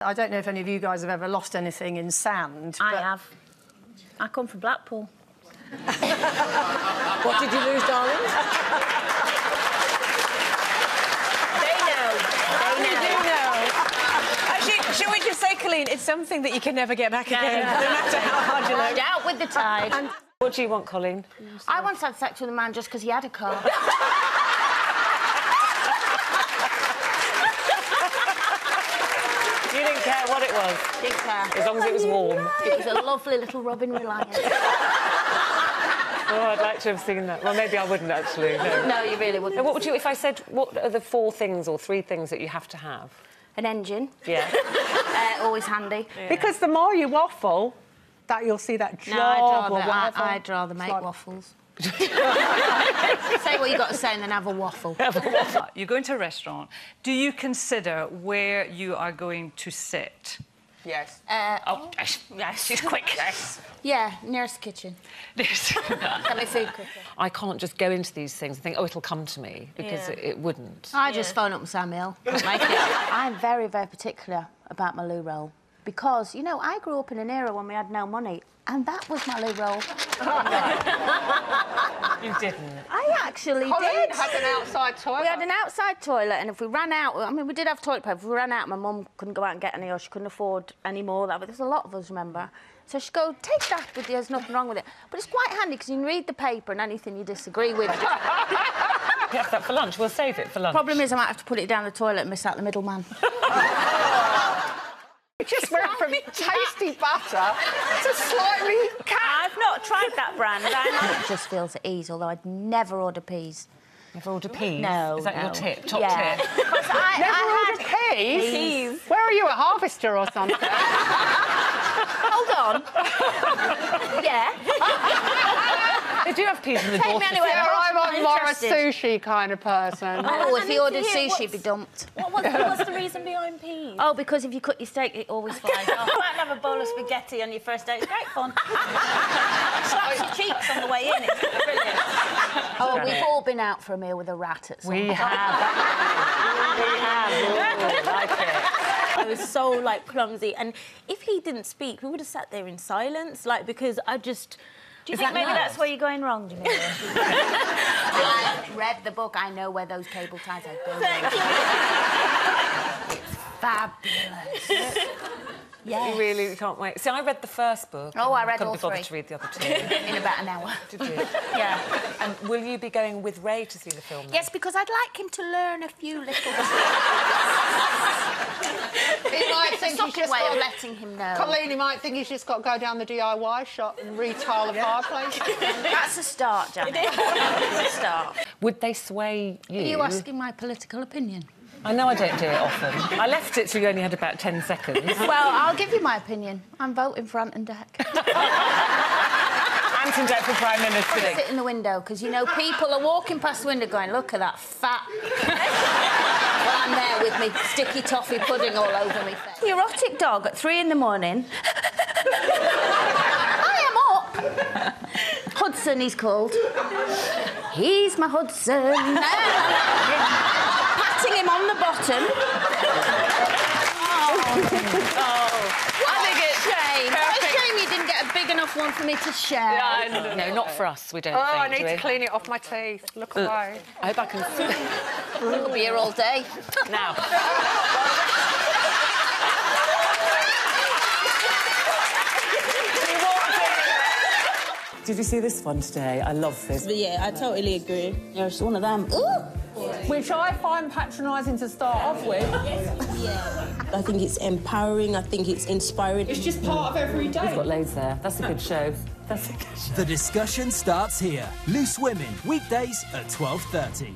I don't know if any of you guys have ever lost anything in sand. I but- have. I come from Blackpool. What did you lose, darling? They know. They know. Actually, should we just say, Coleen, it's something that you can never get back again, no matter how hard you look. Out with the tide. What do you want, Coleen? I once had sex with a man just because he had a car. You didn't care what it was, Didn't care. as long as it was warm. It was a lovely little Robin Reliant. Oh, I'd like to have seen that. Well, maybe I wouldn't actually. No. No, you really wouldn't. And what would you, if I said, what are the four things or three things that you have to have? An engine, Yeah. uh, always handy. Because the more you waffle, that you'll see that job No, I'd or rather, I, whatever. I'd rather make like- waffles. say what you've got to say and then have a waffle. You go into a restaurant. Do you consider where you are going to sit? Yes. Uh, Oh, yes, yes, she's quick. Yes. yeah, nearest kitchen. Yes. Get me food quicker. I can't just go into these things and think, oh, it'll come to me, because it, it wouldn't. I just phone up and say I'm ill. Can't make it. I'm very, very particular about my loo roll because, you know, I grew up in an era when we had no money, and that was my loo roll. You didn't. I actually Coleen did. has an outside toilet. We had an outside toilet, and if we ran out, I mean, we did have toilet paper. If we ran out, my mum couldn't go out and get any, or she couldn't afford any more. Of that, but there's a lot of us, remember. So she'd go, take that with you, there's nothing wrong with it. But it's quite handy because you can read the paper and anything you disagree with. You have that for lunch. We'll save it for lunch. Problem is, I might have to put it down the toilet and miss out the middleman. It just went from tasty butter to slightly cat. I've not tried that brand. it just feels at ease, although I'd never order peas. Never order peas? No, Is that your tip? Top yeah. tip? I, Never I ordered had... peas. Peas. Where are you, a harvester or something? Hold on. yeah. They do have peas in the Take me Dorset. anywhere. yeah, I'm a more a sushi kind of person. Oh, I if need he ordered hear sushi, he'd be dumped. What was, what's the reason behind peas? Oh, because if you cut your steak, it always flies off. You might have a bowl of spaghetti on your first date. It's great fun. Slaps your cheeks on the way in. It's brilliant. Oh, we've all been out for a meal with a rat at some point. We point. have. we have. Ooh, like it. I was so like clumsy, and if he didn't speak, we would have sat there in silence, like because I just. Do you Is think that maybe nerves? that's where you're going wrong, Jamelia? I read the book. I know where those cable ties are going. it's Fabulous. You really can't wait. See, I read the first book. Oh, and I read couldn't all be bothered three. to read the other two. In about an hour. Did you? Yeah. And will you be going with Ray to see the film? then? Yes, because I'd like him to learn a few little He might think he's just way of got... letting him know. Coleen, he might think he's just got to go down the DIY shop and retile the fireplace. That's a start, Janet. That's a start. Would they sway you? Are you asking my political opinion? I know I don't do it often. I left it till you only had about 10 seconds. Well, I'll give you my opinion. I'm voting for Ant and Dec. Ant and Dec for Prime Minister. Sit in the window because you know people are walking past the window going, "Look at that fat." well, I'm there with me sticky toffee pudding all over me face. Erotic dog at three in the morning. I am up. Hudson, he's called. He's my Hudson. Patting him on the bottom. Oh. oh, What a shame. What a shame you didn't get a big enough one for me to share. No, not for us, we don't Oh, think. I do need we? to clean it off my teeth. Look away. Uh, I hope I can see We'll be here all day. now. Did you see this one today? I love this. But yeah, I totally agree. You're one of them. Ooh. Which I find patronising to start off with. I think it's empowering. I think it's inspiring. It's just part of every day. We've Got loads there. That's a good show. That's a good show. The discussion starts here. Loose Women, weekdays at 12.30.